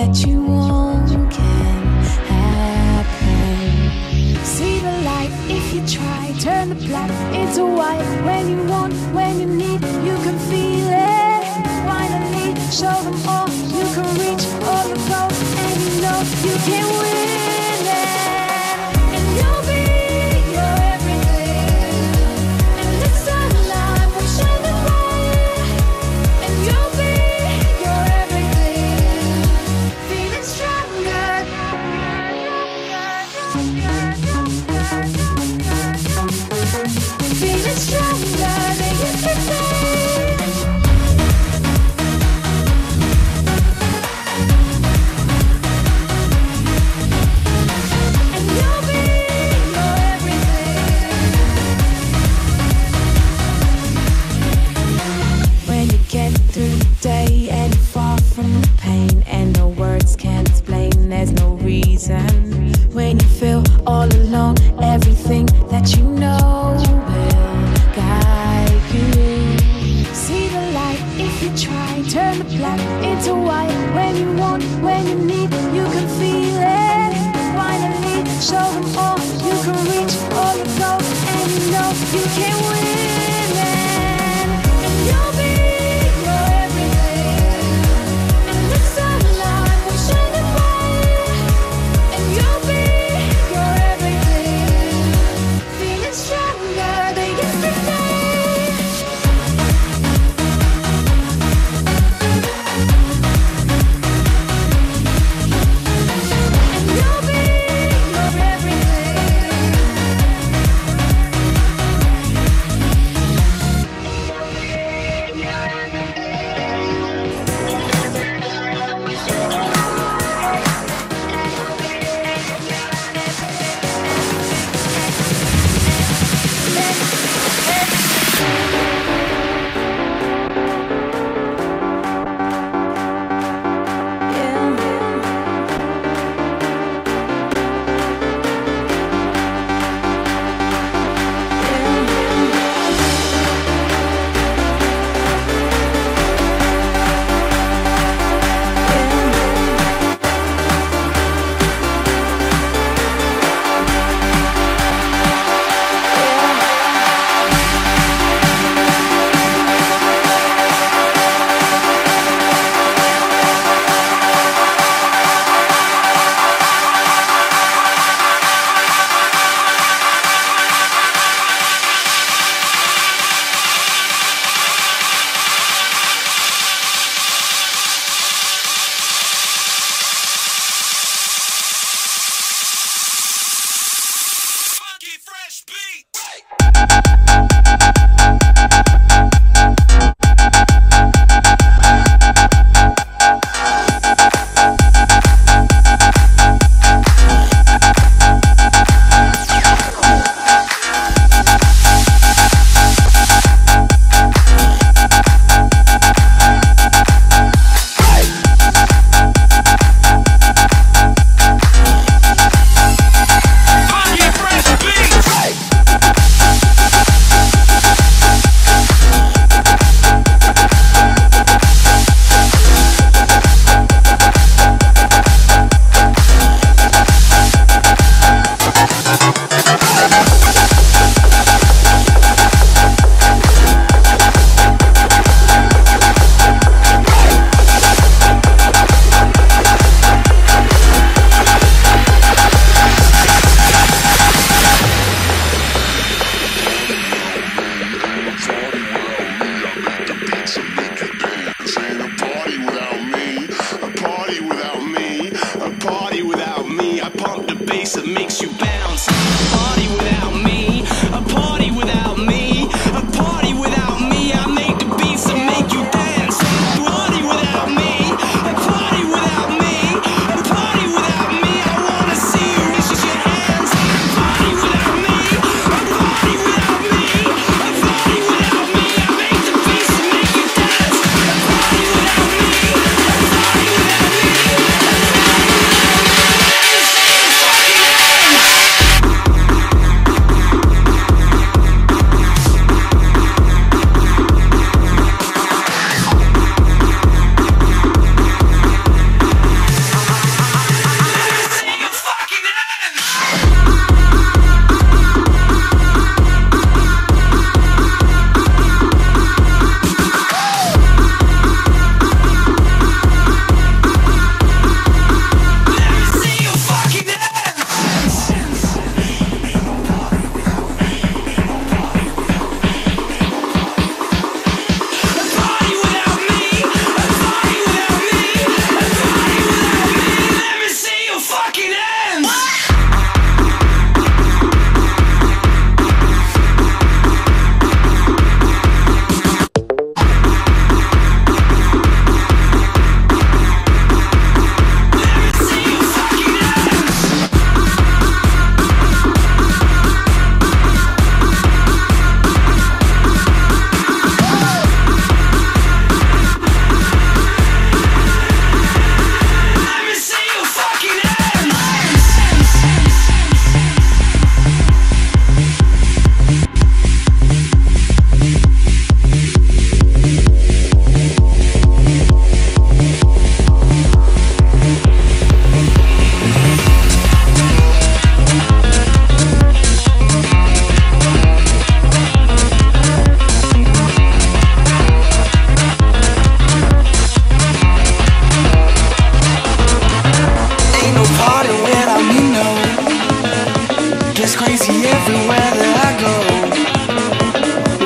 that you won't can happen. See the light if you try, turn the black into white. When you want, when you need, you can feel it. Finally, show them all you can reach, all the goals, and you know you can win. you can't